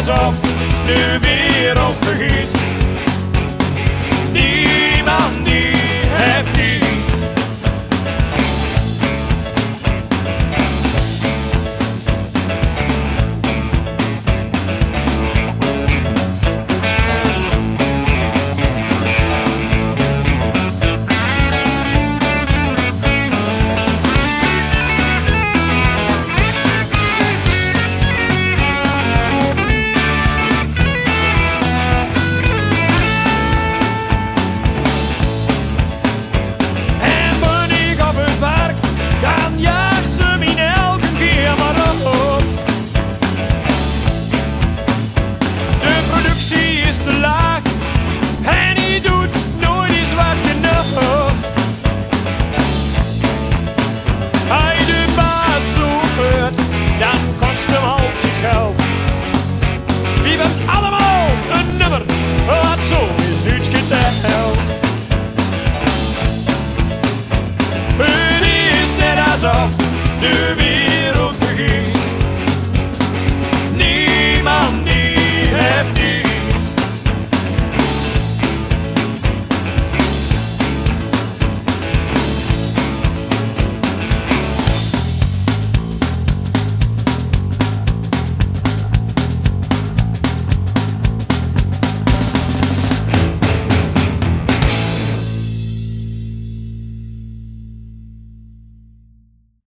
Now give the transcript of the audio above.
alsof de wereld vergist. lieverd allemaal een nummer wat zo is uitgeteld. Het is net alsof de wereld